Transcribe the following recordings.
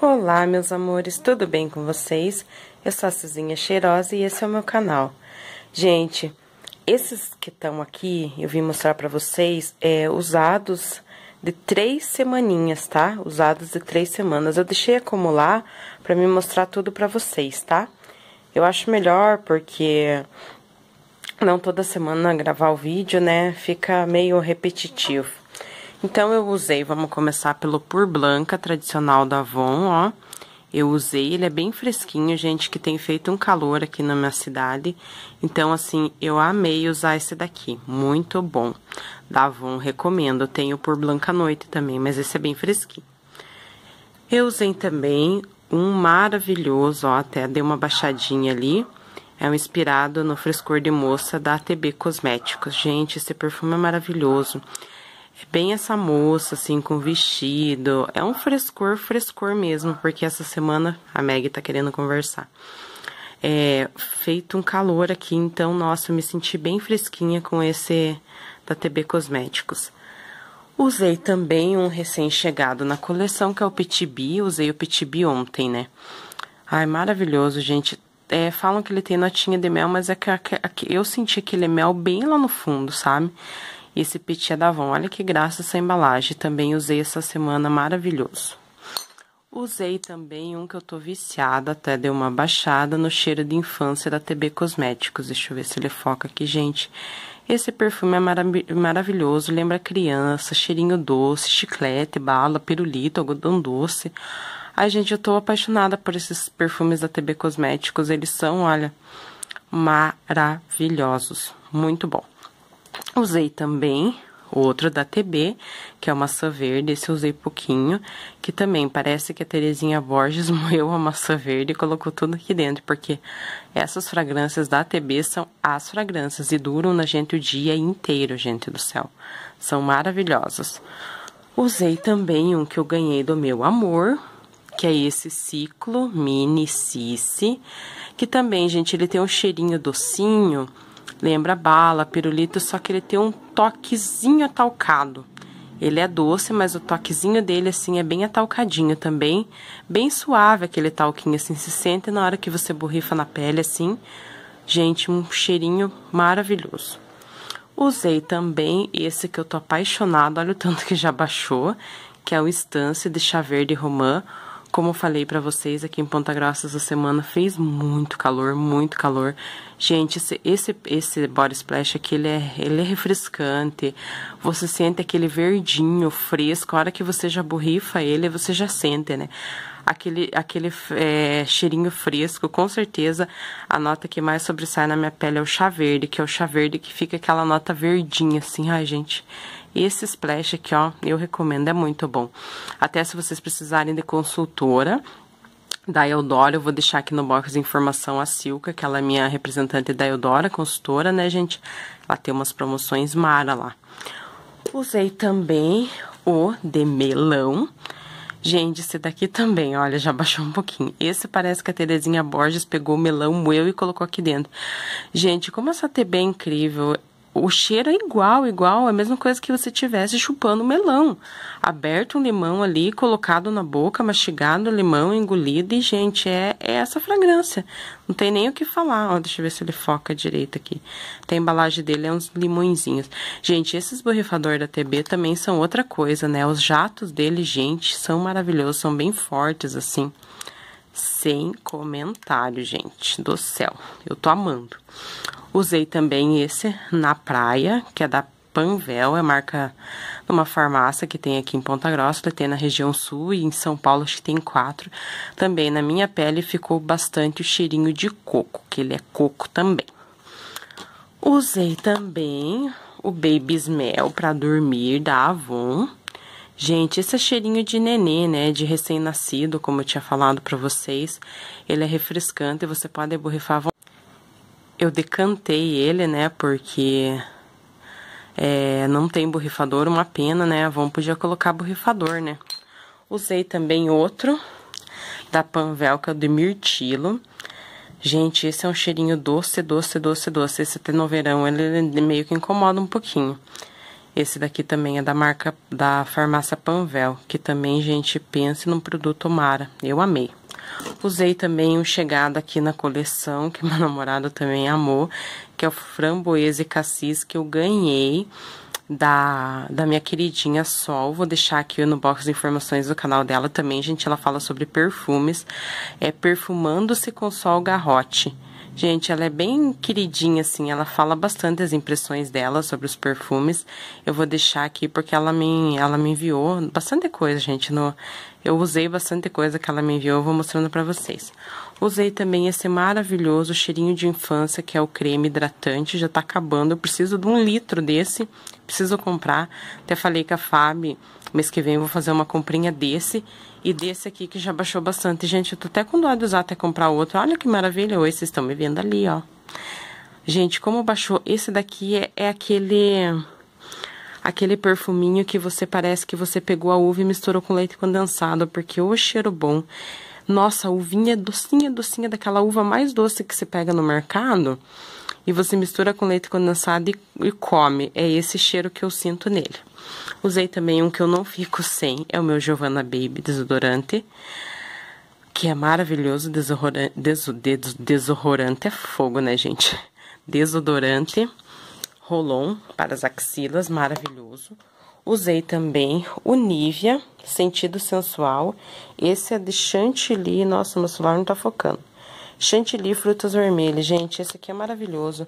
Olá, meus amores, tudo bem com vocês? Eu sou a Cizinha Cheirosa e esse é o meu canal. Gente, esses que estão aqui, eu vim mostrar pra vocês, é, usados de três semaninhas, tá? Usados de três semanas. Eu deixei acumular pra me mostrar tudo pra vocês, tá? Eu acho melhor porque não toda semana gravar o vídeo, né? Fica meio repetitivo. Então, eu usei, vamos começar pelo Pur Blanca, tradicional da Avon, ó. Eu usei, ele é bem fresquinho, gente, que tem feito um calor aqui na minha cidade. Então, assim, eu amei usar esse daqui, muito bom. Da Avon, recomendo. Eu tenho Pur Blanca noite também, mas esse é bem fresquinho. Eu usei também um maravilhoso, ó, até dei uma baixadinha ali. É um inspirado no frescor de moça da ATB Cosméticos. Gente, esse perfume é maravilhoso. É bem essa moça, assim, com vestido. É um frescor, frescor mesmo, porque essa semana a Meg tá querendo conversar. É feito um calor aqui, então, nossa, eu me senti bem fresquinha com esse da TB Cosméticos. Usei também um recém-chegado na coleção, que é o Petit Usei o Petit ontem, né? Ai, maravilhoso, gente. É, falam que ele tem notinha de mel, mas é que, que eu senti aquele mel bem lá no fundo, sabe? Esse petit da Avon. Olha que graça essa embalagem. Também usei essa semana, maravilhoso. Usei também um que eu tô viciada, até deu uma baixada no cheiro de infância da TB Cosméticos. Deixa eu ver se ele foca aqui, gente. Esse perfume é marav maravilhoso, lembra criança, cheirinho doce, chiclete, bala, pirulito, algodão doce. Ai, gente, eu tô apaixonada por esses perfumes da TB Cosméticos. Eles são, olha, maravilhosos. Muito bom. Usei também outro da TB, que é uma maçã verde, esse eu usei pouquinho, que também parece que a Terezinha Borges moeu a maçã verde e colocou tudo aqui dentro, porque essas fragrâncias da TB são as fragrâncias e duram na gente o dia inteiro, gente do céu. São maravilhosas. Usei também um que eu ganhei do meu amor, que é esse ciclo Mini Cici, que também, gente, ele tem um cheirinho docinho, Lembra bala, pirulito, só que ele tem um toquezinho atalcado. Ele é doce, mas o toquezinho dele, assim, é bem atalcadinho também. Bem suave aquele talquinho, assim, se sente na hora que você borrifa na pele, assim. Gente, um cheirinho maravilhoso. Usei também esse que eu tô apaixonado, olha o tanto que já baixou, que é o Estância de Chá Verde Romã. Como eu falei para vocês, aqui em Ponta Grossa essa semana fez muito calor, muito calor. Gente, esse, esse, esse body splash aqui, ele é, ele é refrescante. Você sente aquele verdinho fresco. A hora que você já borrifa ele, você já sente, né? Aquele, aquele é, cheirinho fresco, com certeza a nota que mais sobressai na minha pele é o chá verde, que é o chá verde que fica aquela nota verdinha, assim. Ai, gente, esse splash aqui, ó, eu recomendo, é muito bom. Até se vocês precisarem de consultora, da Eudora, eu vou deixar aqui no box de informação a Silca, que ela é minha representante da Eudora, consultora, né, gente? Ela tem umas promoções mara lá. Usei também o de melão. Gente, esse daqui também, olha, já baixou um pouquinho. Esse parece que a Terezinha Borges pegou o melão, moeu e colocou aqui dentro. Gente, como essa TB é incrível o cheiro é igual, igual, é a mesma coisa que você tivesse chupando melão. Aberto um limão ali, colocado na boca, mastigado o limão, engolido, e, gente, é, é essa fragrância. Não tem nem o que falar. Ó, deixa eu ver se ele foca direito aqui. Tem a embalagem dele, é uns limõezinhos. Gente, esses borrifadores da TB também são outra coisa, né? Os jatos dele, gente, são maravilhosos, são bem fortes, assim. Sem comentário, gente, do céu. Eu tô amando. Usei também esse na praia, que é da Panvel, é marca de uma farmácia que tem aqui em Ponta Grossa, tem na região sul e em São Paulo acho que tem quatro. Também na minha pele ficou bastante o cheirinho de coco, que ele é coco também. Usei também o Baby's Mel para dormir da Avon. Gente, esse é cheirinho de nenê, né? De recém-nascido, como eu tinha falado para vocês. Ele é refrescante, você pode borrifar eu decantei ele, né, porque é, não tem borrifador, uma pena, né, vamos podia colocar borrifador, né. Usei também outro da Panvel, que o de mirtilo. Gente, esse é um cheirinho doce, doce, doce, doce. Esse até no verão, ele meio que incomoda um pouquinho. Esse daqui também é da marca da farmácia Panvel, que também, gente, pense num produto Mara. Eu amei. Usei também um chegado aqui na coleção, que meu namorado também amou, que é o framboesa e cassis, que eu ganhei da, da minha queridinha Sol. Vou deixar aqui no box de informações do canal dela também, gente. Ela fala sobre perfumes. É Perfumando-se com Sol Garrote. Gente, ela é bem queridinha, assim, ela fala bastante as impressões dela sobre os perfumes. Eu vou deixar aqui porque ela me, ela me enviou bastante coisa, gente. No, eu usei bastante coisa que ela me enviou, eu vou mostrando pra vocês. Usei também esse maravilhoso cheirinho de infância, que é o creme hidratante, já tá acabando. Eu preciso de um litro desse, preciso comprar. Até falei com a Fábio, mês que vem eu vou fazer uma comprinha desse e desse aqui que já baixou bastante. Gente, eu tô até com dó de usar até comprar outro. Olha que maravilha. Oi, vocês estão me vendo ali, ó. Gente, como baixou, esse daqui é, é aquele aquele perfuminho que você parece que você pegou a uva e misturou com leite condensado, porque o cheiro bom. Nossa, a uvinha é docinha, docinha, daquela uva mais doce que você pega no mercado e você mistura com leite condensado e, e come. É esse cheiro que eu sinto nele. Usei também um que eu não fico sem, é o meu Giovanna Baby desodorante, que é maravilhoso, desodorante, desodorante é fogo, né, gente? Desodorante, Rolon para as axilas, maravilhoso. Usei também o Nivea, sentido sensual. Esse é de chantilly, nossa, meu celular não tá focando. Chantilly, frutas vermelhas, gente, esse aqui é maravilhoso.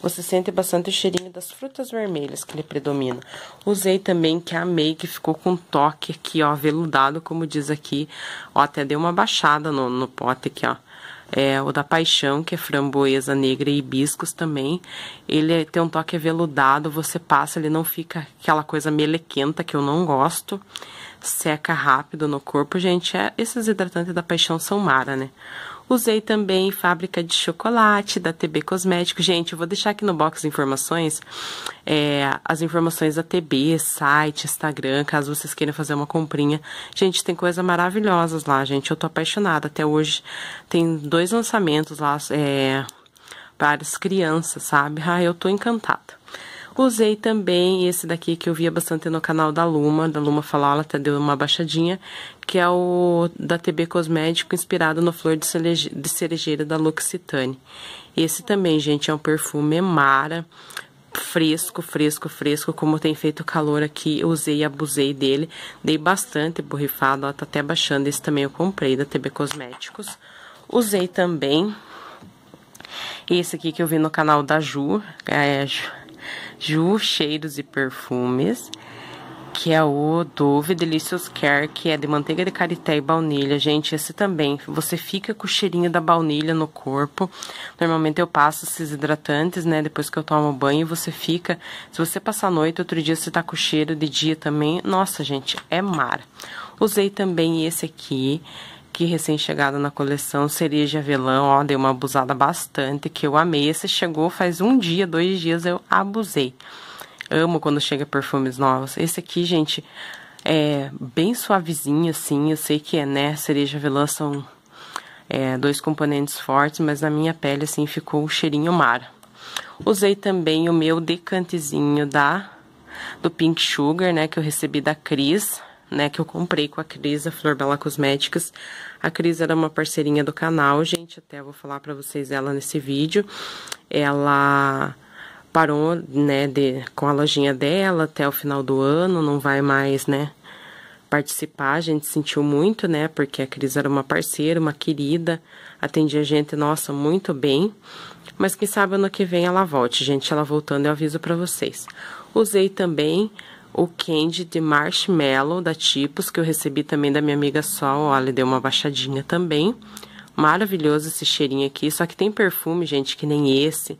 Você sente bastante o cheirinho das frutas vermelhas que ele predomina. Usei também, que amei, que ficou com toque aqui, ó, veludado, como diz aqui. Ó, até deu uma baixada no, no pote aqui, ó. É, o da paixão, que é framboesa negra e hibiscos também. Ele é, tem um toque aveludado, você passa, ele não fica aquela coisa melequenta que eu não gosto. Seca rápido no corpo, gente. É, esses hidratantes da paixão são mara, né? Usei também fábrica de chocolate da TB Cosméticos. Gente, eu vou deixar aqui no box informações é, as informações da TB, site, Instagram, caso vocês queiram fazer uma comprinha. Gente, tem coisas maravilhosas lá, gente. Eu tô apaixonada. Até hoje tem dois lançamentos lá é, para as crianças, sabe? Ah, eu tô encantada. Usei também esse daqui que eu via bastante no canal da Luma, da Luma Falar, ela até deu uma baixadinha, que é o da TB Cosmético, inspirado no flor de cerejeira da L'Occitane. Esse também, gente, é um perfume Mara, fresco, fresco, fresco, como tem feito calor aqui, eu usei e abusei dele, dei bastante borrifado, ó, tá até baixando, esse também eu comprei da TB Cosméticos. Usei também esse aqui que eu vi no canal da Ju, é, Ju Cheiros e Perfumes, que é o Dove Delicious Care, que é de manteiga de karité e baunilha. Gente, esse também, você fica com o cheirinho da baunilha no corpo. Normalmente eu passo esses hidratantes, né, depois que eu tomo banho, você fica... Se você passar a noite, outro dia você tá com cheiro de dia também. Nossa, gente, é mar. Usei também esse aqui, que recém-chegado na coleção, cereja avelã, ó, deu uma abusada bastante, que eu amei. Esse chegou faz um dia, dois dias, eu abusei. Amo quando chega perfumes novos. Esse aqui, gente, é bem suavezinho, assim, eu sei que é, né, cereja avelã são é, dois componentes fortes, mas na minha pele, assim, ficou o cheirinho mar. Usei também o meu decantezinho da do Pink Sugar, né, que eu recebi da Cris, né, que eu comprei com a Cris, a Flor Bela Cosméticas. A Cris era uma parceirinha do canal, gente, até vou falar para vocês ela nesse vídeo. Ela parou, né, de, com a lojinha dela até o final do ano, não vai mais, né, participar. A gente sentiu muito, né, porque a Cris era uma parceira, uma querida, atendia a gente, nossa, muito bem. Mas quem sabe ano que vem ela volte, gente. Ela voltando eu aviso para vocês. Usei também o candy de marshmallow da Tipos, que eu recebi também da minha amiga Sol, ela deu uma baixadinha também. Maravilhoso esse cheirinho aqui, só que tem perfume, gente, que nem esse,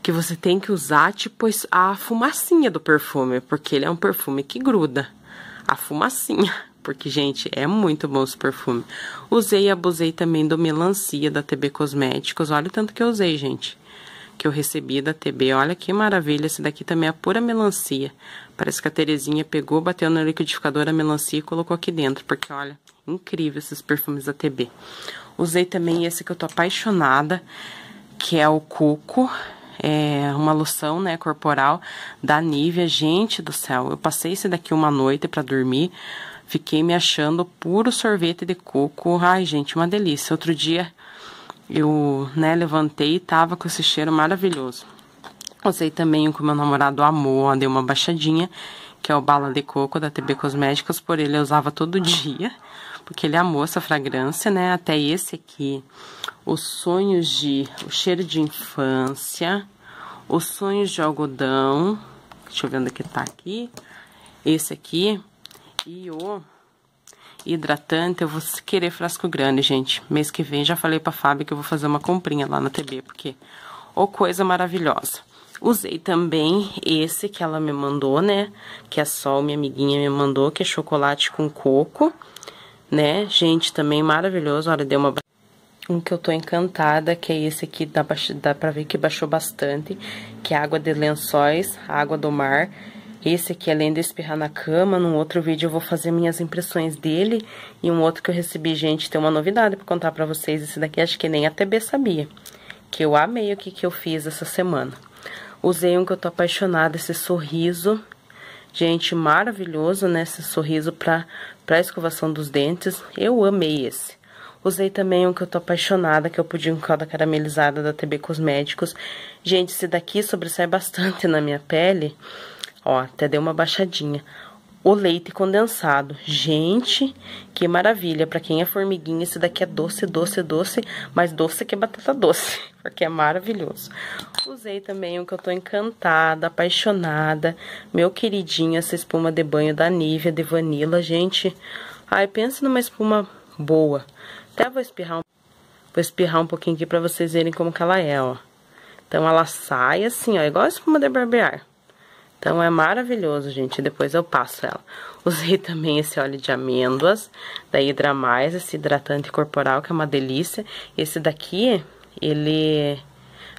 que você tem que usar, tipo, a fumacinha do perfume, porque ele é um perfume que gruda. A fumacinha, porque, gente, é muito bom esse perfume. Usei e abusei também do melancia da TB Cosméticos, olha o tanto que eu usei, gente que eu recebi da TB. Olha que maravilha, esse daqui também é pura melancia. Parece que a Terezinha pegou, bateu no liquidificador a melancia e colocou aqui dentro, porque olha, incrível esses perfumes da TB. Usei também esse que eu tô apaixonada, que é o Coco, é uma loção, né, corporal da Nivea. Gente do céu, eu passei esse daqui uma noite para dormir. Fiquei me achando puro sorvete de coco. Ai, gente, uma delícia. Outro dia eu, né, levantei e tava com esse cheiro maravilhoso. Usei também o que meu namorado amou, deu uma baixadinha, que é o bala de coco da TB Cosméticos, por ele eu usava todo dia, porque ele amou essa fragrância, né? Até esse aqui, os sonhos de, o cheiro de infância, os sonhos de algodão, deixa eu ver onde que tá aqui, esse aqui, e o hidratante, eu vou querer frasco grande, gente. Mês que vem já falei pra Fábio que eu vou fazer uma comprinha lá na TB, porque ô oh, coisa maravilhosa. Usei também esse que ela me mandou, né? Que a Sol, minha amiguinha, me mandou, que é chocolate com coco, né? Gente, também maravilhoso. Olha, deu uma... Um que eu tô encantada, que é esse aqui, dá, dá pra ver que baixou bastante, que é água de lençóis, água do mar. Esse aqui, além de espirrar na cama, num outro vídeo eu vou fazer minhas impressões dele. E um outro que eu recebi, gente, tem uma novidade pra contar pra vocês. Esse daqui acho que nem a TB sabia. Que eu amei o que, que eu fiz essa semana. Usei um que eu tô apaixonada, esse sorriso. Gente, maravilhoso, né? Esse sorriso pra, pra escovação dos dentes. Eu amei esse. Usei também um que eu tô apaixonada, que é o pudim calda caramelizada da TB Cosméticos. Gente, esse daqui sobressai bastante na minha pele. Ó, até deu uma baixadinha. O leite condensado. Gente, que maravilha. Pra quem é formiguinha, esse daqui é doce, doce, doce. Mais doce que batata doce. Porque é maravilhoso. Usei também um que eu tô encantada, apaixonada. Meu queridinho, essa espuma de banho da Nivea de vanila. Gente, ai, pensa numa espuma boa. Até vou espirrar um, vou espirrar um pouquinho aqui pra vocês verem como que ela é, ó. Então, ela sai assim, ó, igual a espuma de barbear. Então é maravilhoso, gente. Depois eu passo ela. Usei também esse óleo de amêndoas da Hidra Mais, esse hidratante corporal que é uma delícia. Esse daqui, ele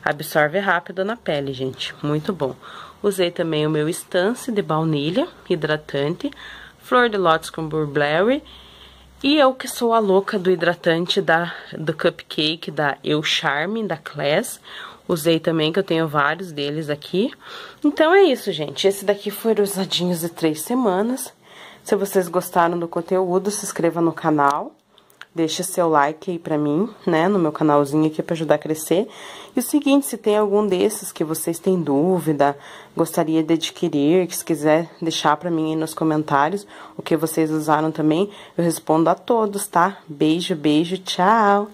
absorve rápido na pele, gente. Muito bom. Usei também o meu Stance de baunilha, hidratante, flor de lótus com burberry. E eu que sou a louca do hidratante da, do cupcake da Eu Charme, da Class. Usei também, que eu tenho vários deles aqui. Então é isso, gente. Esse daqui foram usadinhos de três semanas. Se vocês gostaram do conteúdo, se inscreva no canal. Deixa seu like aí pra mim, né, no meu canalzinho aqui pra ajudar a crescer. E o seguinte, se tem algum desses que vocês têm dúvida, gostaria de adquirir, que se quiser deixar pra mim aí nos comentários o que vocês usaram também, eu respondo a todos, tá? Beijo, beijo, tchau!